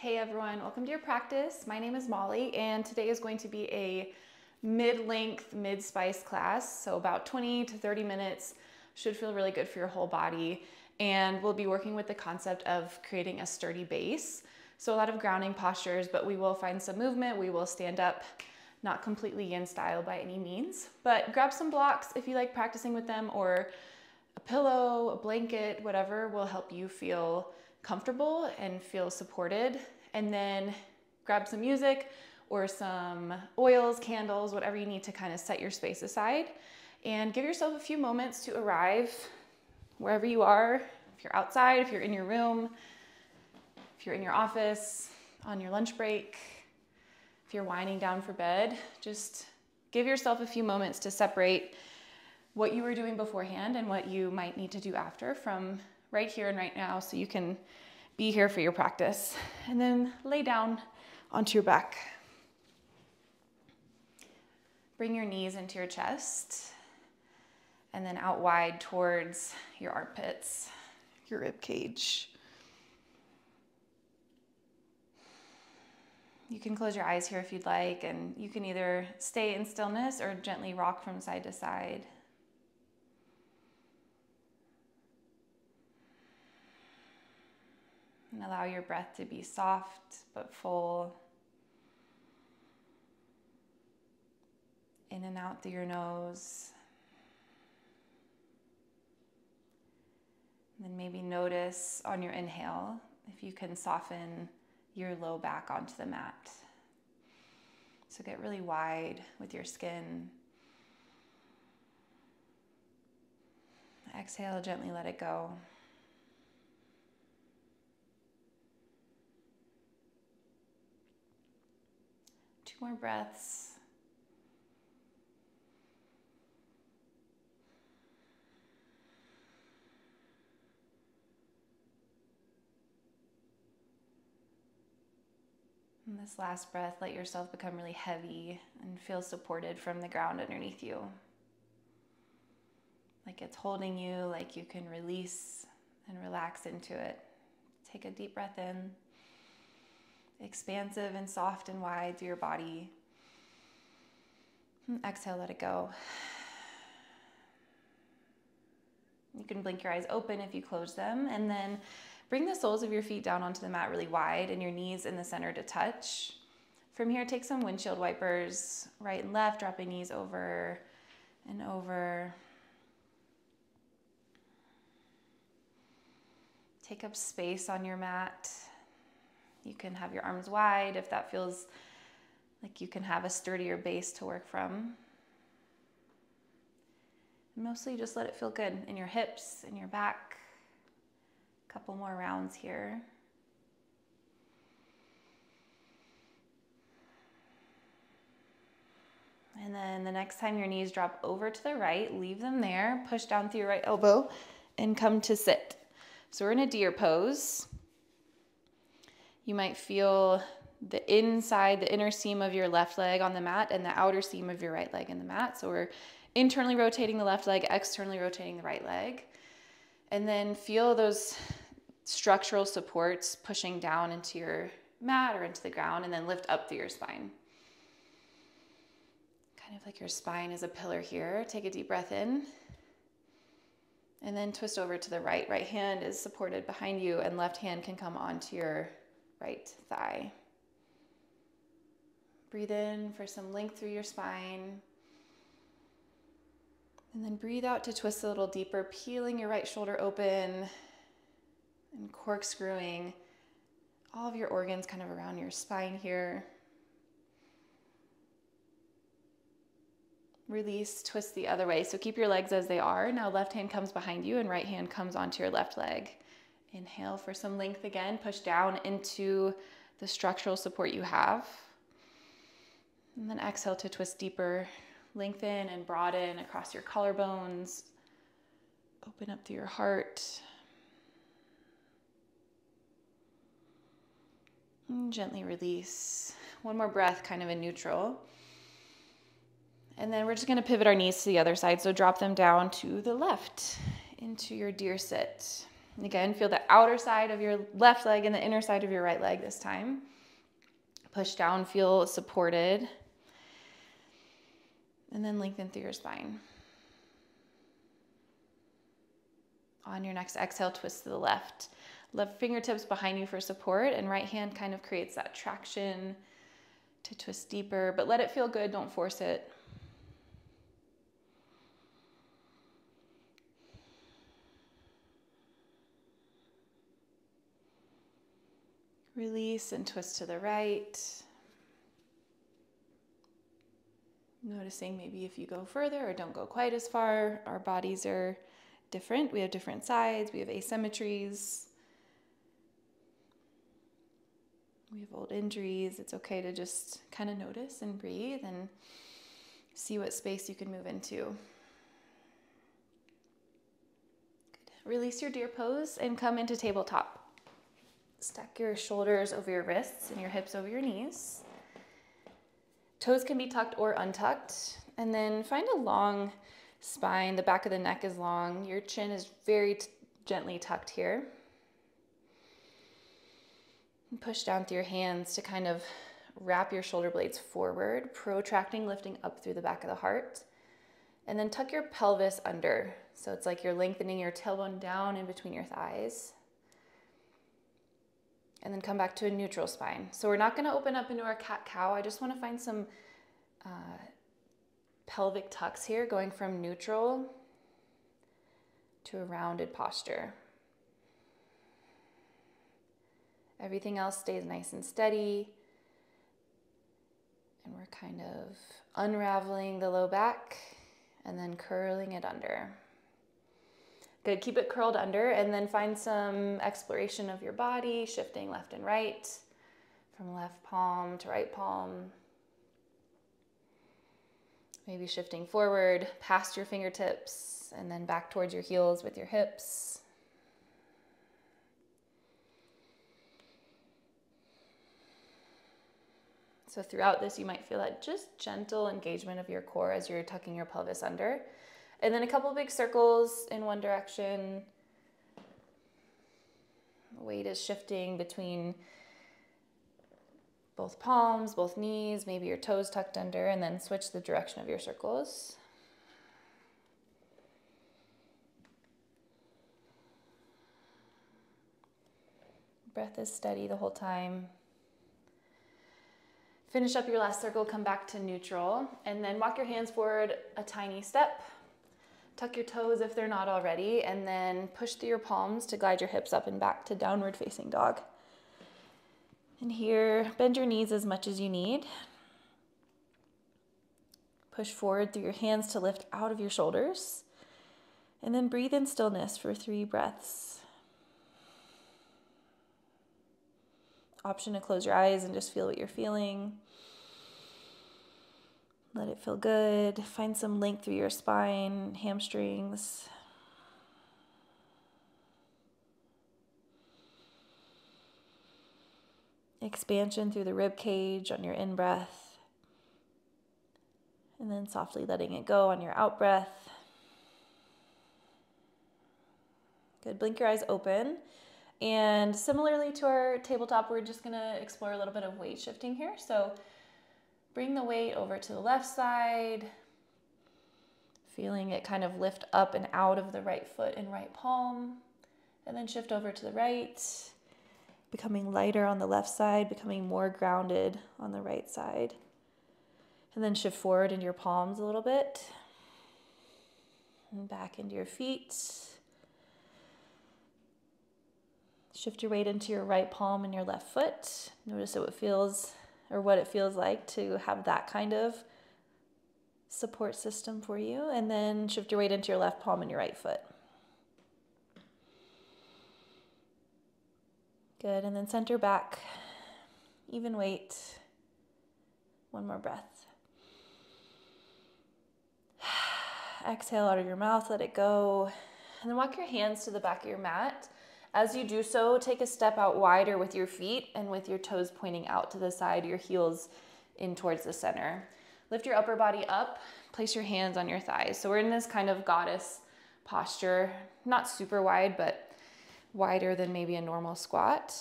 Hey everyone, welcome to your practice. My name is Molly and today is going to be a mid-length, mid-spice class. So about 20 to 30 minutes should feel really good for your whole body. And we'll be working with the concept of creating a sturdy base. So a lot of grounding postures, but we will find some movement. We will stand up, not completely yin style by any means, but grab some blocks if you like practicing with them or a pillow, a blanket, whatever will help you feel comfortable and feel supported. And then grab some music or some oils, candles, whatever you need to kind of set your space aside. And give yourself a few moments to arrive wherever you are. If you're outside, if you're in your room, if you're in your office, on your lunch break, if you're winding down for bed, just give yourself a few moments to separate what you were doing beforehand and what you might need to do after from right here and right now so you can be here for your practice. And then lay down onto your back. Bring your knees into your chest and then out wide towards your armpits, your rib cage. You can close your eyes here if you'd like, and you can either stay in stillness or gently rock from side to side. And allow your breath to be soft but full. In and out through your nose. And then maybe notice on your inhale if you can soften your low back onto the mat. So get really wide with your skin. Exhale, gently let it go. Two more breaths. This last breath, let yourself become really heavy and feel supported from the ground underneath you. Like it's holding you, like you can release and relax into it. Take a deep breath in, expansive and soft and wide through your body. And exhale, let it go. You can blink your eyes open if you close them, and then Bring the soles of your feet down onto the mat really wide and your knees in the center to touch. From here, take some windshield wipers, right and left, dropping knees over and over. Take up space on your mat. You can have your arms wide if that feels like you can have a sturdier base to work from. Mostly just let it feel good in your hips, in your back, A Couple more rounds here. And then the next time your knees drop over to the right, leave them there, push down through your right elbow and come to sit. So we're in a deer pose. You might feel the inside, the inner seam of your left leg on the mat and the outer seam of your right leg in the mat. So we're internally rotating the left leg, externally rotating the right leg. And then feel those structural supports pushing down into your mat or into the ground and then lift up through your spine. Kind of like your spine is a pillar here. Take a deep breath in and then twist over to the right. Right hand is supported behind you and left hand can come onto your right thigh. Breathe in for some length through your spine. And then breathe out to twist a little deeper, peeling your right shoulder open and corkscrewing all of your organs kind of around your spine here. Release, twist the other way. So keep your legs as they are. Now left hand comes behind you and right hand comes onto your left leg. Inhale for some length again. Push down into the structural support you have. And then exhale to twist deeper. Lengthen and broaden across your collarbones. Open up through your heart. And gently release. One more breath, kind of in neutral. And then we're just gonna pivot our knees to the other side. So drop them down to the left into your deer sit. Again, feel the outer side of your left leg and the inner side of your right leg this time. Push down, feel supported. And then lengthen through your spine. On your next exhale, twist to the left. Left fingertips behind you for support, and right hand kind of creates that traction to twist deeper, but let it feel good, don't force it. Release and twist to the right. Noticing maybe if you go further or don't go quite as far, our bodies are different. We have different sides, we have asymmetries. We have old injuries. It's okay to just kind of notice and breathe and see what space you can move into. Good. Release your deer pose and come into tabletop. Stack your shoulders over your wrists and your hips over your knees. Toes can be tucked or untucked. And then find a long spine. The back of the neck is long. Your chin is very gently tucked here. And push down through your hands to kind of wrap your shoulder blades forward, protracting, lifting up through the back of the heart. And then tuck your pelvis under. So it's like you're lengthening your tailbone down in between your thighs and then come back to a neutral spine. So we're not gonna open up into our cat-cow. I just wanna find some uh, pelvic tucks here, going from neutral to a rounded posture. Everything else stays nice and steady. And we're kind of unraveling the low back and then curling it under. Good, keep it curled under and then find some exploration of your body, shifting left and right, from left palm to right palm. Maybe shifting forward past your fingertips and then back towards your heels with your hips. So throughout this, you might feel that just gentle engagement of your core as you're tucking your pelvis under. And then a couple big circles in one direction. Weight is shifting between both palms, both knees, maybe your toes tucked under, and then switch the direction of your circles. Breath is steady the whole time. Finish up your last circle, come back to neutral, and then walk your hands forward a tiny step Tuck your toes if they're not already, and then push through your palms to glide your hips up and back to downward facing dog. And here, bend your knees as much as you need. Push forward through your hands to lift out of your shoulders. And then breathe in stillness for three breaths. Option to close your eyes and just feel what you're feeling. Let it feel good. Find some length through your spine, hamstrings. Expansion through the rib cage on your in breath. And then softly letting it go on your out breath. Good. Blink your eyes open. And similarly to our tabletop, we're just going to explore a little bit of weight shifting here. So Bring the weight over to the left side, feeling it kind of lift up and out of the right foot and right palm, and then shift over to the right, becoming lighter on the left side, becoming more grounded on the right side. And then shift forward into your palms a little bit, and back into your feet. Shift your weight into your right palm and your left foot. Notice how it feels or what it feels like to have that kind of support system for you. And then shift your weight into your left palm and your right foot. Good. And then center back, even weight. One more breath. Exhale out of your mouth, let it go. And then walk your hands to the back of your mat as you do so, take a step out wider with your feet and with your toes pointing out to the side, your heels in towards the center. Lift your upper body up, place your hands on your thighs. So we're in this kind of goddess posture, not super wide, but wider than maybe a normal squat.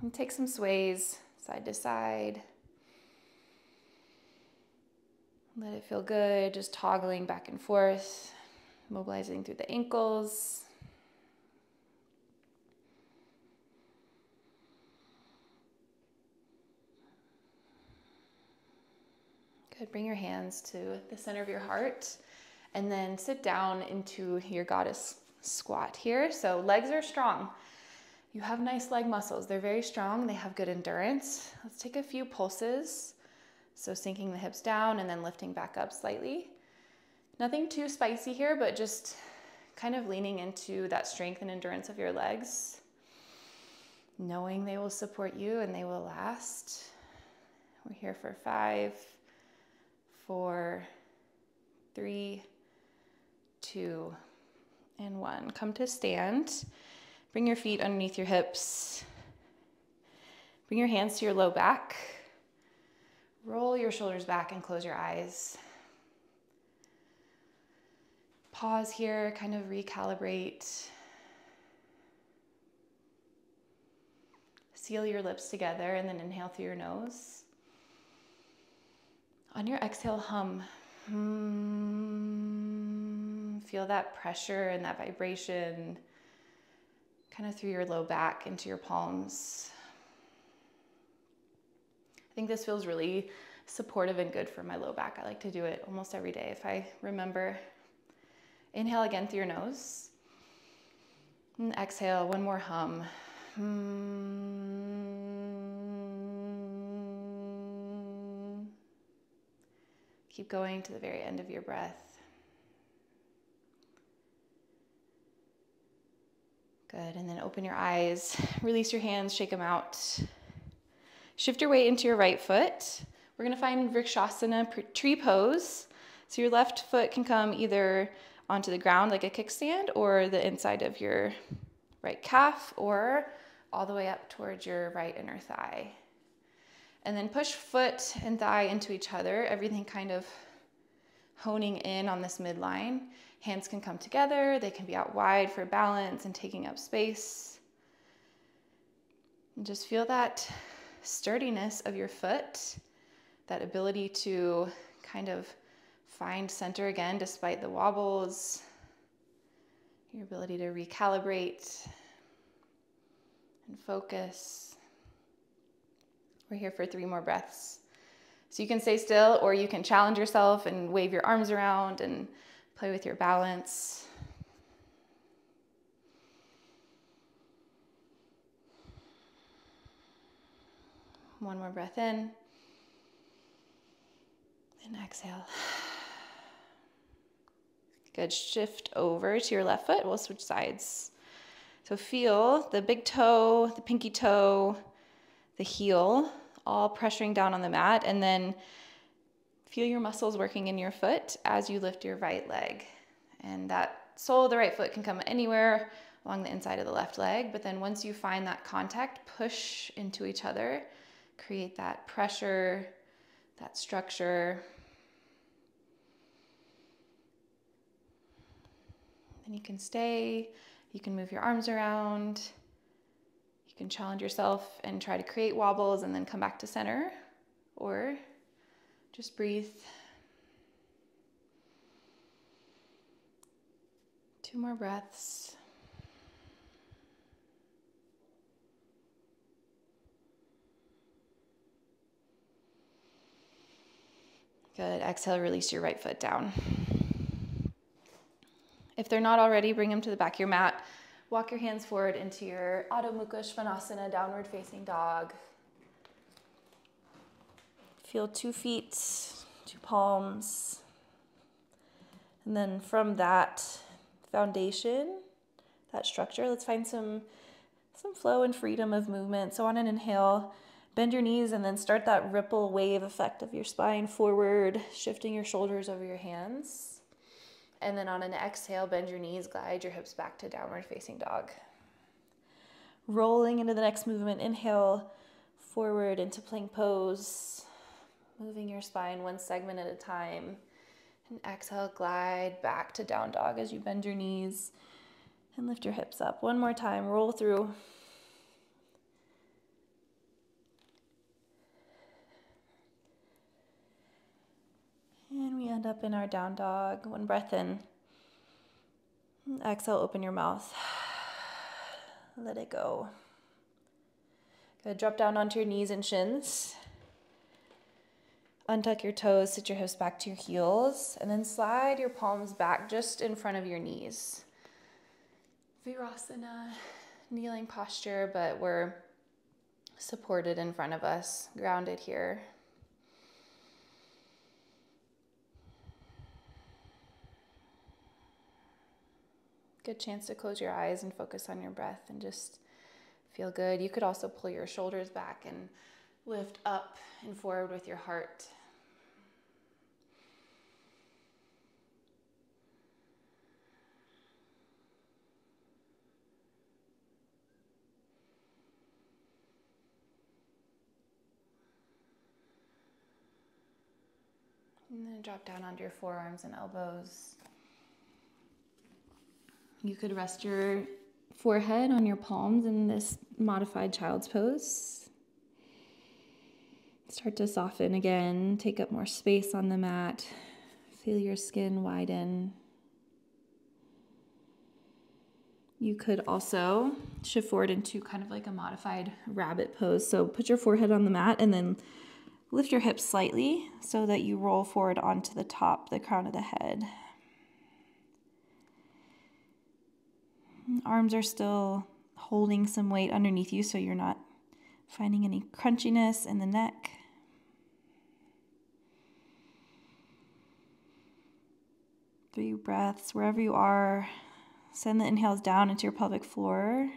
And take some sways side to side. Let it feel good, just toggling back and forth, mobilizing through the ankles. Good. Bring your hands to the center of your heart and then sit down into your goddess squat here. So legs are strong. You have nice leg muscles. They're very strong. They have good endurance. Let's take a few pulses. So sinking the hips down and then lifting back up slightly. Nothing too spicy here, but just kind of leaning into that strength and endurance of your legs, knowing they will support you and they will last. We're here for five, four, three, two, and one. Come to stand. Bring your feet underneath your hips. Bring your hands to your low back. Roll your shoulders back and close your eyes. Pause here, kind of recalibrate. Seal your lips together and then inhale through your nose. On your exhale, hum. Hmm. Feel that pressure and that vibration kind of through your low back into your palms. I think this feels really supportive and good for my low back. I like to do it almost every day if I remember. Inhale again through your nose. And exhale, one more hum. Keep going to the very end of your breath. Good, and then open your eyes, release your hands, shake them out. Shift your weight into your right foot. We're gonna find Vrikshasana tree pose. So your left foot can come either onto the ground like a kickstand or the inside of your right calf or all the way up towards your right inner thigh. And then push foot and thigh into each other, everything kind of honing in on this midline. Hands can come together, they can be out wide for balance and taking up space. And just feel that sturdiness of your foot, that ability to kind of find center again despite the wobbles, your ability to recalibrate and focus. We're here for three more breaths. So you can stay still or you can challenge yourself and wave your arms around and play with your balance. One more breath in. And exhale. Good. Shift over to your left foot. We'll switch sides. So feel the big toe, the pinky toe, the heel, all pressuring down on the mat. And then feel your muscles working in your foot as you lift your right leg. And that sole of the right foot can come anywhere along the inside of the left leg. But then once you find that contact, push into each other create that pressure, that structure. Then you can stay, you can move your arms around, you can challenge yourself and try to create wobbles and then come back to center, or just breathe. Two more breaths. Good. Exhale, release your right foot down. If they're not already, bring them to the back of your mat. Walk your hands forward into your Adho Mukha Svanasana, downward facing dog. Feel two feet, two palms. And then from that foundation, that structure, let's find some, some flow and freedom of movement. So on an inhale, Bend your knees and then start that ripple wave effect of your spine forward, shifting your shoulders over your hands. And then on an exhale, bend your knees, glide your hips back to downward facing dog. Rolling into the next movement, inhale forward into plank pose, moving your spine one segment at a time. And exhale, glide back to down dog as you bend your knees And lift your hips up. One more time. Roll through. And we end up in our down dog. One breath in. Exhale, open your mouth. Let it go. Gonna drop down onto your knees and shins. Untuck your toes, sit your hips back to your heels, and then slide your palms back just in front of your knees. Virasana, kneeling posture, but we're supported in front of us, grounded here. Good chance to close your eyes and focus on your breath and just feel good. You could also pull your shoulders back and lift up and forward with your heart. And then drop down onto your forearms and elbows. You could rest your forehead on your palms in this modified child's pose. Start to soften again, take up more space on the mat. Feel your skin widen. You could also shift forward into kind of like a modified rabbit pose. So put your forehead on the mat and then lift your hips slightly so that you roll forward onto the top, the crown of the head. Arms are still holding some weight underneath you so you're not finding any crunchiness in the neck. Three breaths wherever you are. Send the inhales down into your pelvic floor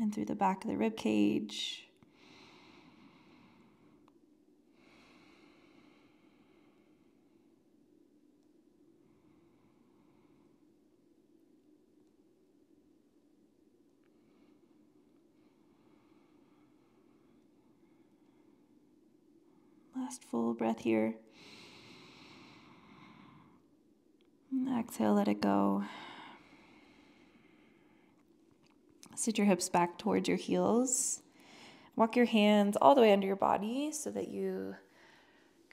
and through the back of the rib cage. Last full breath here. Exhale, let it go. Sit your hips back towards your heels. Walk your hands all the way under your body so that you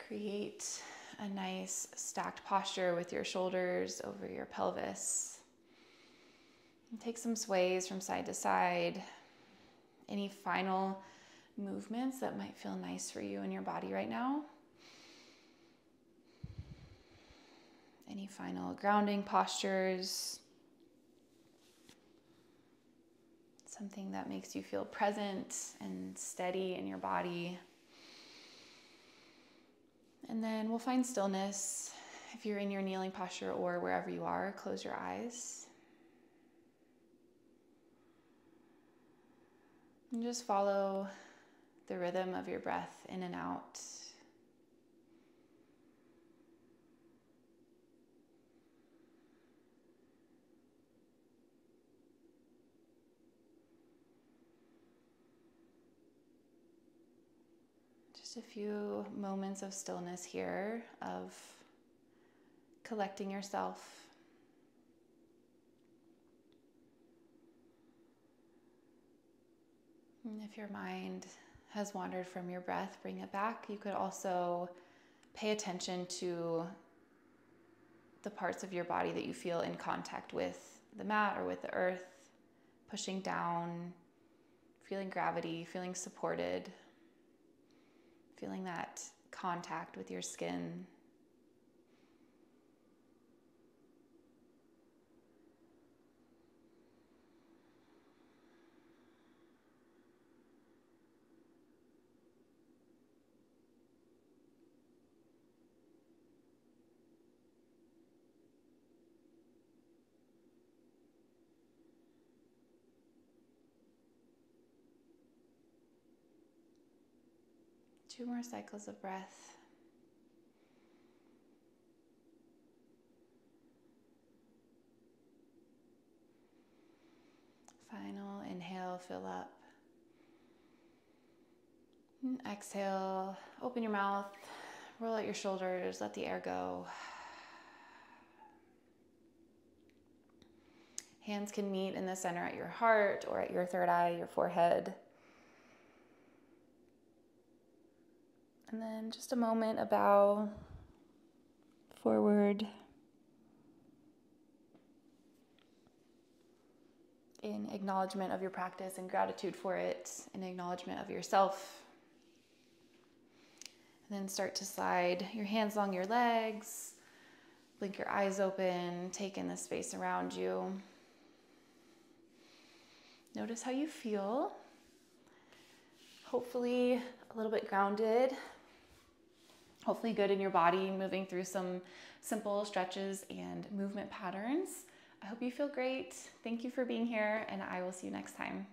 create a nice stacked posture with your shoulders over your pelvis. And take some sways from side to side. Any final movements that might feel nice for you in your body right now. Any final grounding postures? Something that makes you feel present and steady in your body. And then we'll find stillness. If you're in your kneeling posture or wherever you are, close your eyes. And just follow the rhythm of your breath in and out. Just a few moments of stillness here, of collecting yourself. And if your mind has wandered from your breath, bring it back. You could also pay attention to the parts of your body that you feel in contact with the mat or with the earth, pushing down, feeling gravity, feeling supported, feeling that contact with your skin. Two more cycles of breath. Final inhale, fill up. And exhale, open your mouth, roll out your shoulders, let the air go. Hands can meet in the center at your heart or at your third eye, your forehead. And then just a moment, a bow forward in acknowledgement of your practice and gratitude for it, in acknowledgement of yourself. And then start to slide your hands along your legs, blink your eyes open, take in the space around you. Notice how you feel. Hopefully, a little bit grounded. Hopefully, good in your body, moving through some simple stretches and movement patterns. I hope you feel great. Thank you for being here, and I will see you next time.